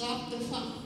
stop the fun.